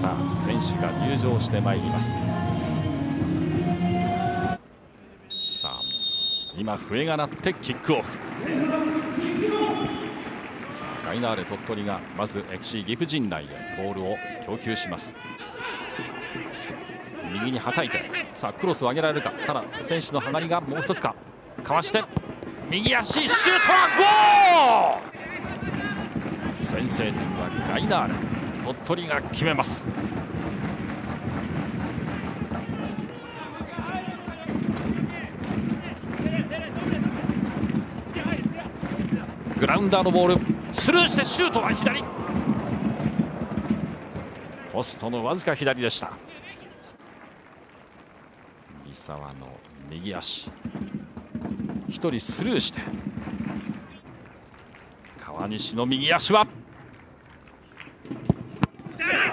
さあ選手が入場してまいります。さあ今笛が鳴ってキックオフ。さあガイナーレ鳥取がまず FC 岐阜陣内へボールを供給します。右にはたいてさあクロスを上げられるか。ただ選手の剥がりがもう一つか。かわして右足シュートはゴー!先制点はガイナーレ。鳥取が決めます。グラウンダーのボールスルーしてシュートは左。ポストのわずか左でした。三沢の右足。1人スルーして。川西の右足は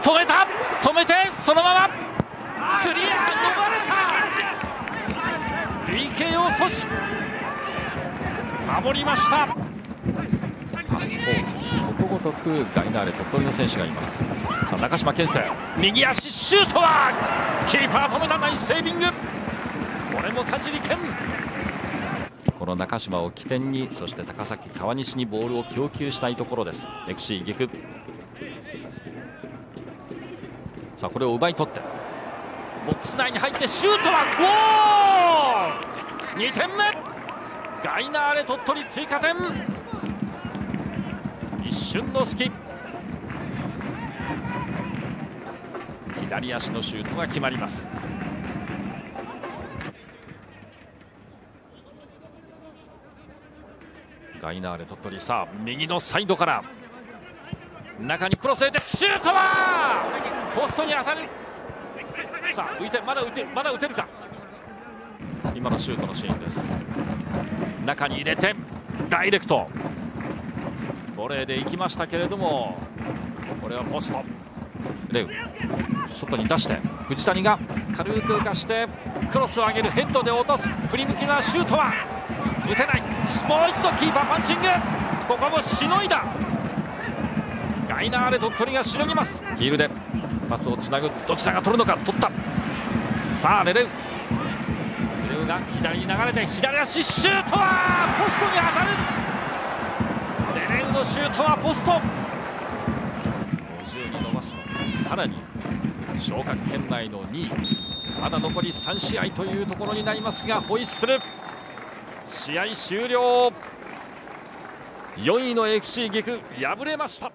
止めた。止めてそのまま。クリア逃れた。PK を阻止守りました。パスコースにことごとくガイナーレ鳥取の選手がいます。さあ中島健生。右足シュートはキーパー止めたナイスセービング。これも田尻健。この中島を起点にそして高崎川西にボールを供給したいところです。FC 岐阜。さあこれを奪い取って。ボックス内に入ってシュートはゴール！2点目！ガイナーレ鳥取追加点！一瞬の隙。左足のシュートが決まります。ガイナーレ鳥取。さあ右のサイドから。中にクロス入れてシュートはストに当たるさあ浮いてまだ打てまだ打てるか。今のシュートのシーンです。中に入れてダイレクト。ボレーで行きましたけれどもこれはポスト。レウ。外に出して藤谷が軽く浮かしてクロスを上げる。ヘッドで落とす。振り向きはシュートは打てない。もう一度キーパーパンチング。ここもしのいだ。ガイナーレ鳥取がしのぎます。ヒールでパスをつなぐどちらが取るのか取った。さあレレウレレウが左に流れて左足シュートはポストに当たる。レレウのシュートはポスト。50に伸ばすとさらに昇格圏内の2位。まだ残り3試合というところになりますがホイッスル。試合終了。4位の FC 岐阜敗れました。